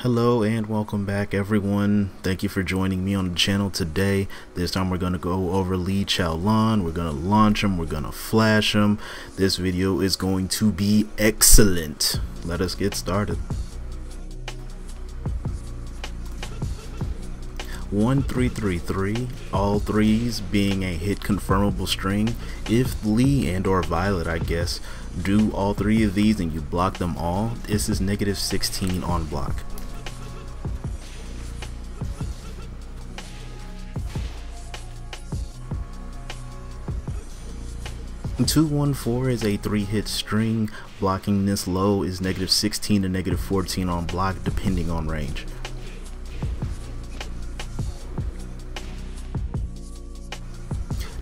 Hello and welcome back everyone. Thank you for joining me on the channel today. This time we're going to go over Lee Chaolan. We're going to launch him. We're going to flash him. This video is going to be excellent. Let us get started. 1333, all threes being a hit confirmable string. If Lee and or Violet, I guess, do all three of these and you block them all, this is negative 16 on block. 214 is a 3 hit string. Blocking this low is negative 16 to negative 14 on block depending on range.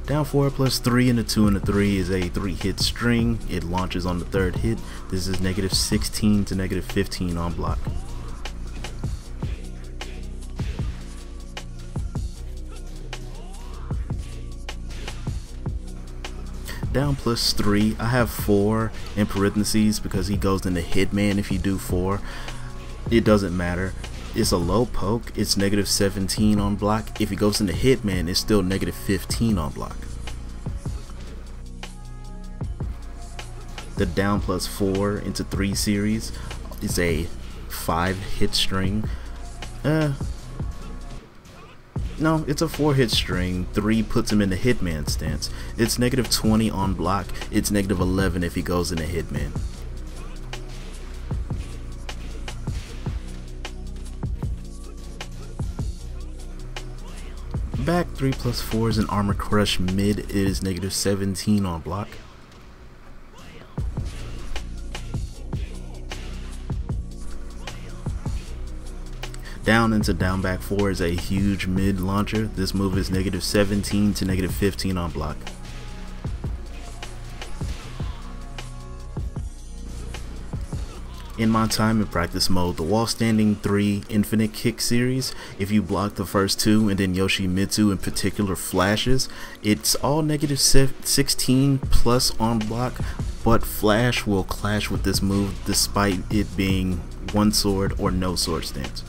Down 4 plus 3 and a 2 and a 3 is a 3 hit string. It launches on the third hit. This is negative 16 to negative 15 on block. Down plus three. I have four in parentheses because he goes into hitman if you do four. It doesn't matter. It's a low poke. It's negative 17 on block. If he goes into hitman, it's still negative 15 on block. The down plus four into three series is a five hit string. Uh, no, it's a 4 hit string. 3 puts him in the hitman stance. It's negative 20 on block. It's negative 11 if he goes into hitman. Back 3 plus 4 is an armor crush mid. It is negative 17 on block. Down into down back 4 is a huge mid launcher. This move is negative 17 to negative 15 on block. In my time in practice mode, the wall standing 3 infinite kick series, if you block the first two and then Yoshimitsu in particular flashes, it's all negative 16 plus on block, but flash will clash with this move despite it being one sword or no sword stance.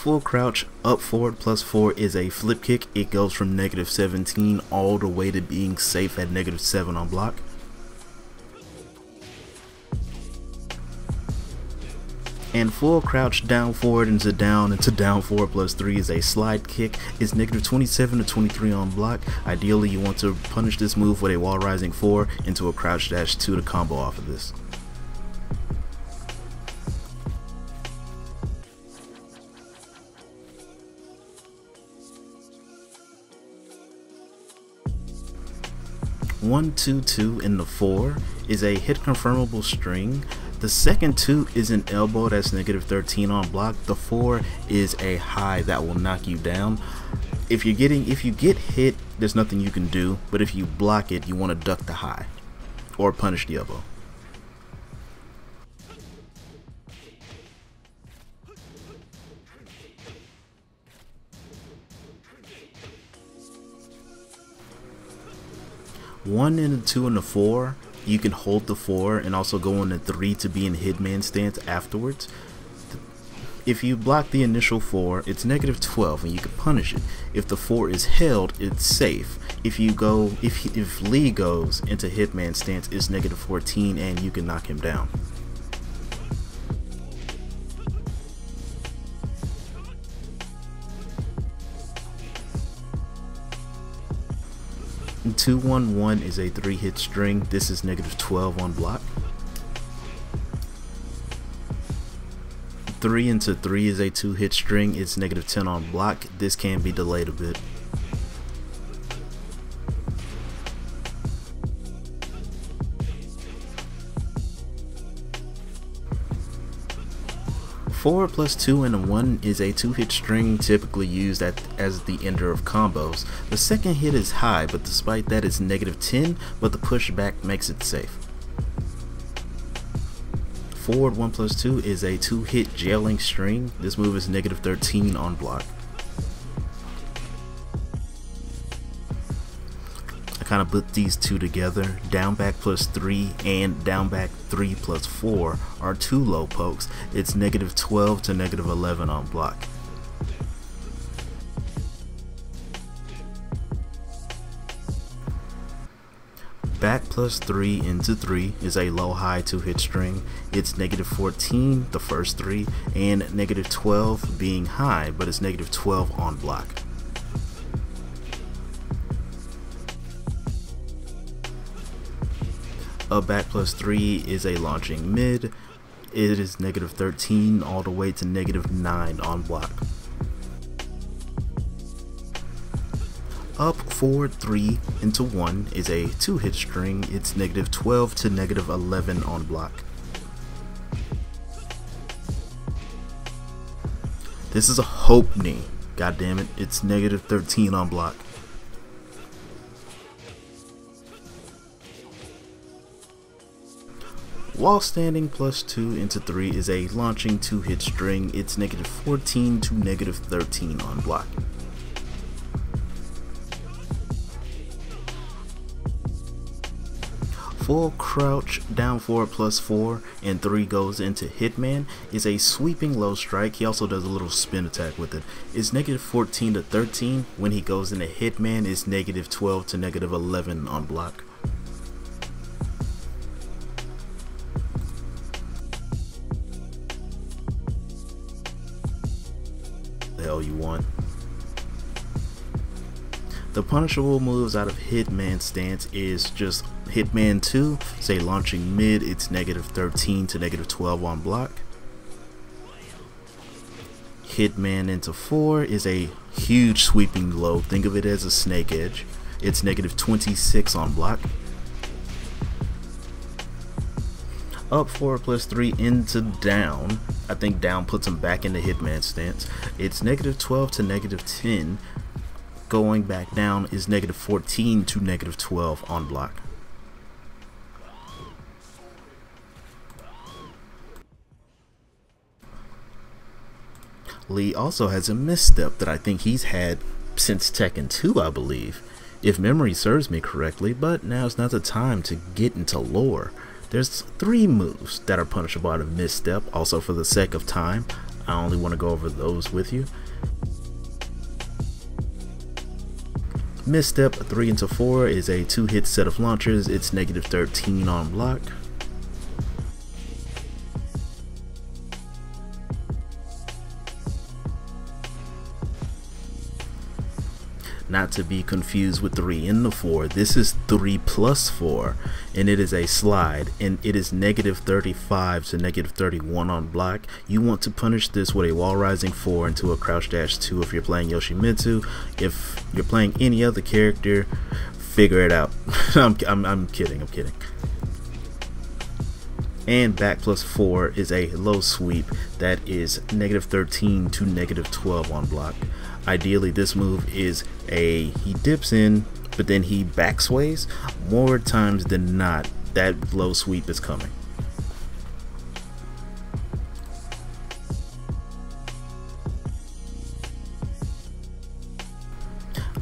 Full crouch up forward plus 4 is a flip kick. It goes from negative 17 all the way to being safe at negative 7 on block. And full crouch down forward into down into down 4 plus 3 is a slide kick. It's negative 27 to 23 on block. Ideally you want to punish this move with a wall rising 4 into a crouch dash 2 to combo off of this. One, two, two in the 4 is a hit confirmable string. The second 2 is an elbow that's negative 13 on block. The 4 is a high that will knock you down. If you're getting if you get hit, there's nothing you can do, but if you block it, you want to duck the high or punish the elbow. One and a two and a four you can hold the four and also go on the three to be in hitman stance afterwards. If you block the initial four it's negative 12 and you can punish it. If the four is held it's safe. If you go if if lee goes into hitman stance it's negative 14 and you can knock him down 211 is a 3 hit string. This is negative 12 on block. 3 into 3 is a 2 hit string. It's negative 10 on block. This can be delayed a bit. 4 plus 2 and a 1 is a 2 hit string typically used at, as the ender of combos. The second hit is high, but despite that it's negative 10, but the pushback makes it safe. Forward 1 plus 2 is a 2 hit jailing string. This move is negative 13 on block. Kind of put these two together, down back plus 3 and down back 3 plus 4 are two low pokes. It's negative 12 to negative 11 on block. Back plus 3 into 3 is a low high 2 hit string. It's negative 14 the first 3 and negative 12 being high but it's negative 12 on block. A back plus 3 is a launching mid. It is negative 13 all the way to negative 9 on block. Up 4, 3 into 1 is a 2 hit string. It's negative 12 to negative 11 on block. This is a hope knee. God damn it, it's negative 13 on block. Wall standing plus 2 into 3 is a launching 2 hit string. It's negative 14 to negative 13 on block. full crouch down 4 plus 4 and 3 goes into Hitman is a sweeping low strike. He also does a little spin attack with it. It's negative 14 to 13. When he goes into Hitman is negative 12 to negative 11 on block. Hell you want. The punishable moves out of Hitman stance is just Hitman 2, say launching mid, it's negative 13 to negative 12 on block. Hitman into 4 is a huge sweeping low, think of it as a snake edge. It's negative 26 on block. Up 4 plus 3 into down. I think down puts him back into Hitman stance. It's negative 12 to negative 10 going back down is negative 14 to negative 12 on block. Lee also has a Mist Step that I think he's had since Tekken 2, I believe, if memory serves me correctly, but now's not the time to get into lore. There's three moves that are punishable out of Mist Step, also for the sake of time, I only want to go over those with you. Mist Step 3 into 4 is a 2 hit set of launchers, it's negative 13 on block. Not to be confused with 3 in the 4 this is 3 plus 4 and it is a slide and it is negative 35 to negative 31 on block. You want to punish this with a wall rising 4 into a crouch dash 2 if you're playing Yoshimitsu. If you're playing any other character figure it out. I'm, I'm, I'm kidding I'm kidding. And back plus 4 is a low sweep that is negative 13 to negative 12 on block ideally this move is a he dips in but then he backsways more times than not that low sweep is coming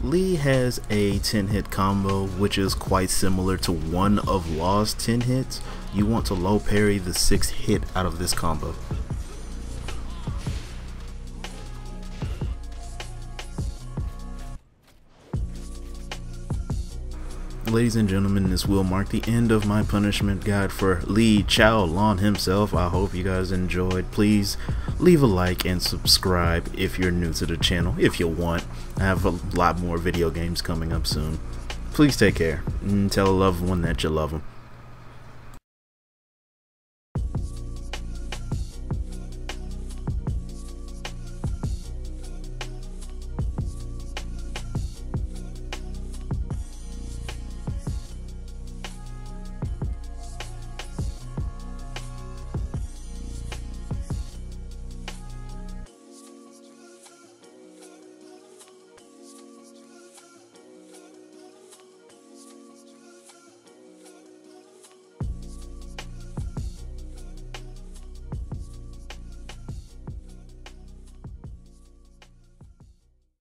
Lee has a 10 hit combo which is quite similar to one of Law's 10 hits. You want to low parry the 6th hit out of this combo. Ladies and gentlemen, this will mark the end of my punishment guide for Lee Chaolan himself. I hope you guys enjoyed. Please leave a like and subscribe if you're new to the channel, if you want. I have a lot more video games coming up soon. Please take care and tell a loved one that you love them.